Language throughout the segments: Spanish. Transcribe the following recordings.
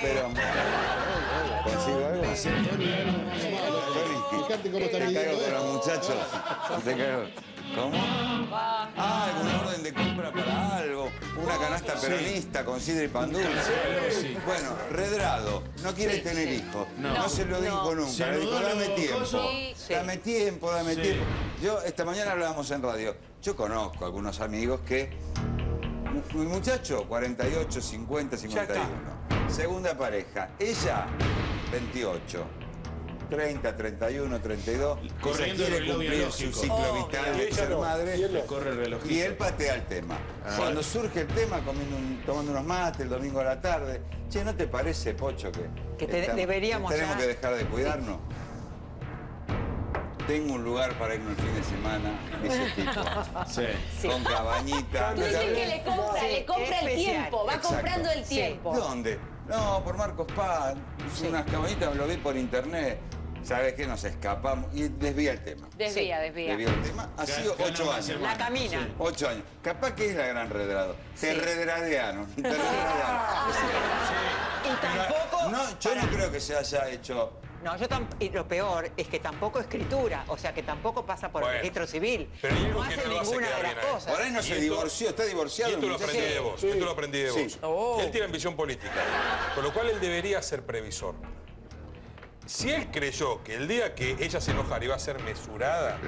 pero... ¿Consigo algo? Fíjate cómo está te caigo con esto. los muchachos. Te caigo. ¿Cómo? Ah, alguna orden de compra para algo. Una canasta peronista con sidra y pan dulce. Sí. Bueno, Redrado, no quiere tener hijos. No. se lo dijo nunca. Le dijo, dame tiempo. cosos. Sí, sí. Dame tiempo, dame Sí. tiempo. Yo, esta mañana hablábamos en radio. Yo conozco algunos amigos que. Muchacho, 48, 50, 51. Segunda pareja. Ella, 28. 30, 31, 32. Corriendo Ella el quiere reloj cumplir su ciclo vital de ser no. madre. Y él no. Corre el reloj. Y él patea el tema. Cuando surge el tema, comiendo un- tomando unos mates el domingo a la tarde, che, ¿no te parece, Pocho, que, Que te- deberíamos tenemos ya- que dejar de cuidarnos? Tengo un lugar para irme el fin de semana, dice el tipo, Sí. con cabañita. Tú dices que le compra, Sí, le compra el especial. tiempo, va Exacto. comprando el Sí. tiempo. ¿Dónde? No, por Marcos Paz, unas cabañitas, lo vi por internet. ¿Sabes qué? Nos escapamos y desvía el tema. Desvía, desvía. Desvía el tema. Ha sido ocho años. La camina. Sí. Ocho años. Capaz que es la gran redrado. Te redradearon. Te redradearon. Y tampoco. No, yo no creo que se haya hecho. No, yo y lo peor es que tampoco escritura, o sea que tampoco pasa por Bueno, el registro civil. pero no hace no hace ninguna de las cosas. Por ahí no Y se esto- divorció, está Y divorciado. esto lo aprendí de vos, esto lo aprendí de Sí. vos. Oh. Él tiene ambición política, con lo cual él debería ser previsor. Si él creyó que el día que ella se enojara iba a ser mesurada,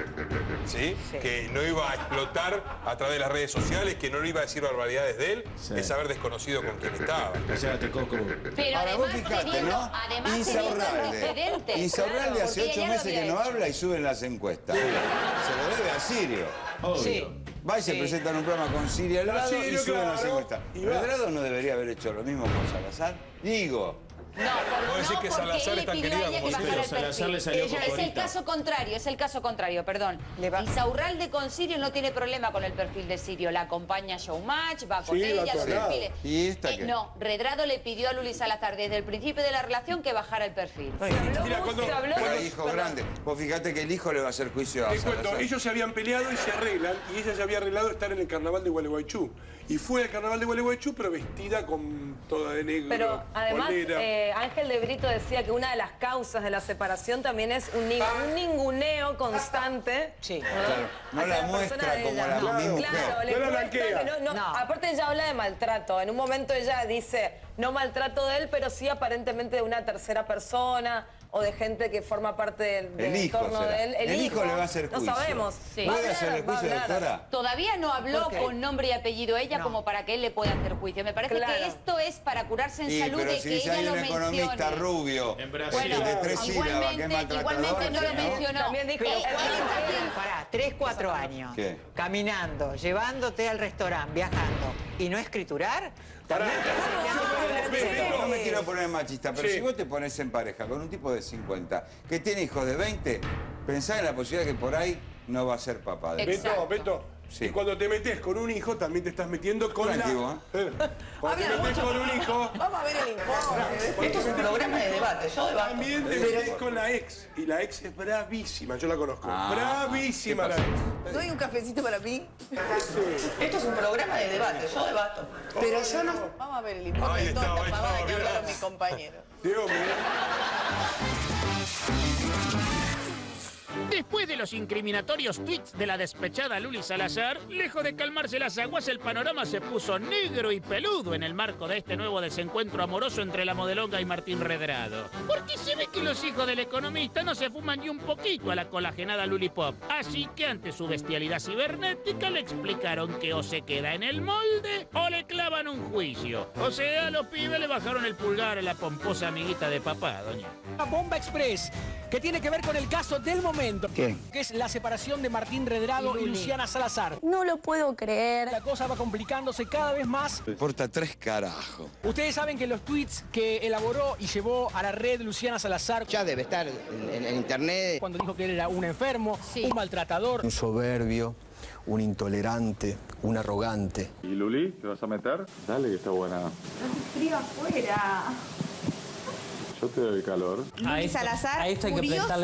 ¿sí? Sí. que no iba a explotar a través de las redes sociales, que no le iba a decir barbaridades de él, Sí. es haber desconocido con quién estaba. Cállate, Coco. Pero Ahora vos fijate, teniendo, ¿no? además Insaurralde. Insaurralde claro, hace ocho meses que no habla y suben las encuestas. Se lo debe a Sirio. Obvio. Va y se Sí. presenta en un programa con Siria al lado y Sirio, suben las claro. encuestas. Y va. ¿Redrado no debería haber hecho lo mismo con Salazar? Digo. No, por, Vos decís no, que porque Salazar él es le tan pidió a querida ella como que el Salazar le perfil. salió Ella- es el caso contrario, es el caso contrario, perdón. Le va- Insaurralde con Sirio no tiene problema con el perfil de Sirio. La acompaña a Showmatch, va con Sí, ella, lados. perfiles. ¿Y esta Eh, qué? No, Redrado le pidió a Luli Salazar desde el principio de la relación que bajara el perfil. Se habló Mira, cuando- se habló hijo grande. Vos fíjate que el hijo le va a hacer juicio a Te cuento, Salazar. ellos se habían peleado y se arreglan, y ella se había arreglado estar en el carnaval de Gualeguaychú. Y fue al carnaval de Gualeguaychú, pero vestida con toda de negro. Pero además, polera. eh, Ángel de Brito decía que una de las causas de la separación también es un, ni- un ninguneo constante. Sí. Claro, no hacia la persona muestra de como ella. la no, mujer. Claro, le No la cuesta blanquea. que no- no- No. Aparte ella habla de maltrato. En un momento ella dice, no maltrato de él, pero sí aparentemente de una tercera persona o de gente que forma parte del, del El hijo entorno será. de él. El hijo le va a hacer No juicio. sabemos. Sí. Va a ¿Puede hablar, hacer el va a juicio, hablar. doctora? Todavía no habló con nombre y apellido ella No. como para que él le pueda hacer juicio. Me parece Claro. que esto es para curarse en Sí, salud pero de si que ella hay lo un economista rubio En Brasil. de tres sílabas que es igualmente, igualmente no lo ¿no? mencionó. También dijo-. Pará, tres, cuatro años. ¿Qué? Caminando, llevándote al restaurante, viajando y no escriturar. Pará. No me quiero poner machista, pero Sí. si vos te pones en pareja con un tipo de 50 que tiene hijos de 20, pensá en la posibilidad que por ahí no va a ser papá. de. Beto, Beto. Sí. Y cuando te metes con un hijo, también te estás metiendo con Tranquilo, la... Eh, Cuando te metes con un hijo, Vamos a ver el informe. Esto es un programa de debate, yo debato. también te metes con la ex. Y la ex es bravísima, yo la conozco. Ah, bravísima ¿qué la ex. ¿No hay un cafecito para mí? Esto es un programa de debate, yo debato. Pero yo no... Vamos a ver el informe Ahí de toda estaba, esta ahí que hablaron mis compañeros. Dios mío. Después de los incriminatorios tweets de la despechada Luli Salazar, lejos de calmarse las aguas, el panorama se puso negro y peludo en el marco de este nuevo desencuentro amoroso entre la modelonga y Martín Redrado. Porque se ve que los hijos del economista no se fuman ni un poquito a la colagenada Luli Pop. Así que ante su bestialidad cibernética le explicaron que o se queda en el molde o le clavan un juicio. O sea, los pibes le bajaron el pulgar a la pomposa amiguita de papá, doña. Una bomba express que tiene que ver con el caso del momento. ¿Qué? Que es la separación de Martín Redrado y, Luciana Salazar. No lo puedo creer. La cosa va complicándose cada vez más. Me importa tres carajos. Ustedes saben que los tweets que elaboró y llevó a la red Luciana Salazar Ya debe estar en, en internet. cuando dijo que él era un enfermo, Sí. un maltratador. Un soberbio, un intolerante, un arrogante. ¿Y Luli, te vas a meter? Dale que está buena. Frío afuera. Yo te doy calor. Luli Salazar, furiosa,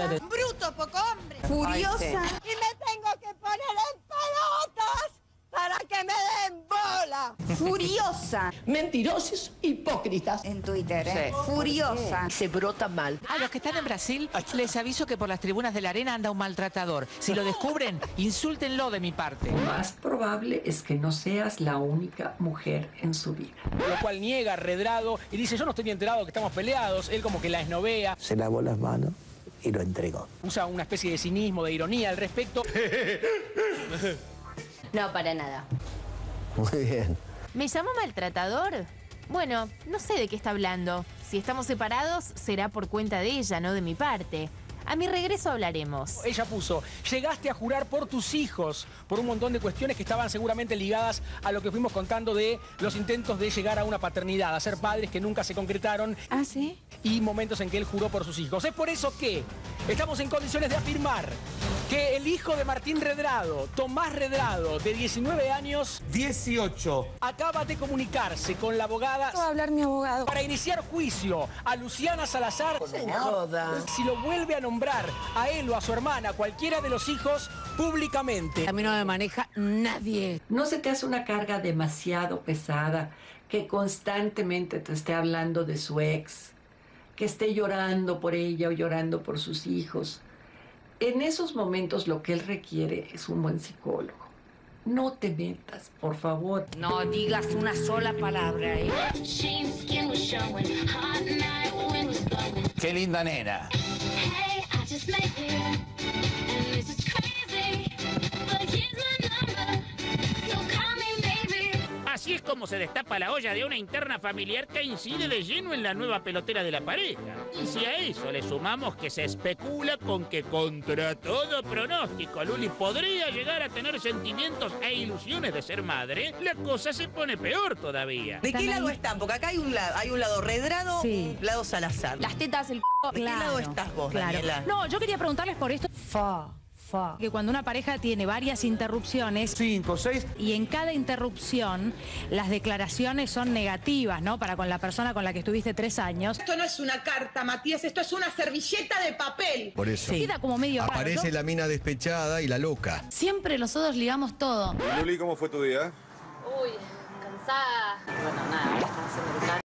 bruto, poco hombre, furiosa. Y me tengo que poner en pelotas para que me den bola. Furiosa. Mentirosos, hipócritas. En Twitter, ¿eh? Furiosa. Se brota mal. A los que están en Brasil, les aviso que por las tribunas de la arena anda un maltratador. Si lo descubren, insúltenlo de mi parte. Más probable es que no seas la única mujer en su vida. Lo cual niega Redrado y dice, yo no estoy ni enterado que estamos peleados. Él como que la esnovea. Se lavó las manos y lo entregó. Usa una especie de cinismo, de ironía al respecto. No, para nada. Muy bien. ¿Me llamó maltratador? Bueno, no sé de qué está hablando. Si estamos separados, será por cuenta de ella, no de mi parte. A mi regreso hablaremos. Ella puso, llegaste a jurar por tus hijos, por un montón de cuestiones que estaban seguramente ligadas a lo que fuimos contando de los intentos de llegar a una paternidad, a ser padres que nunca se concretaron. ¿Ah, sí? Y momentos en que él juró por sus hijos. Es por eso que estamos en condiciones de afirmar que hijo de Martín Redrado, Tomás Redrado, de 19 años... 18. Acaba de comunicarse con la abogada... Va a hablar mi abogado. Para iniciar juicio a Luciana Salazar... Si lo vuelve a nombrar a él o a su hermana, cualquiera de los hijos, públicamente. A mí no me maneja nadie. ¿No se te hace una carga demasiado pesada que constantemente te esté hablando de su ex, que esté llorando por ella o llorando por sus hijos? En esos momentos lo que él requiere es un buen psicólogo. No te metas, por favor. No digas una sola palabra, ¿eh? Qué linda nena. Así es como se destapa la olla de una interna familiar que incide de lleno en la nueva pelotera de la pareja. Y si a eso le sumamos que se especula con que contra todo pronóstico Luli podría llegar a tener sentimientos e ilusiones de ser madre, la cosa se pone peor todavía. ¿De qué lado están? Porque acá hay un lado, hay un lado Redrado, un lado Salazar. Las tetas, el ¿De qué lado estás vos, Daniela? No, yo quería preguntarles por esto. Fa. Que cuando una pareja tiene varias interrupciones. Cinco, seis. Y en cada interrupción las declaraciones son negativas, ¿no? Para con la persona con la que estuviste tres años. Esto no es una carta, Matías, esto es una servilleta de papel. Por eso. Queda como medio raro. Aparece la mina despechada y la loca. Siempre nosotros ligamos todo. Luli, ¿cómo fue tu día? Uy, cansada. Bueno, nada,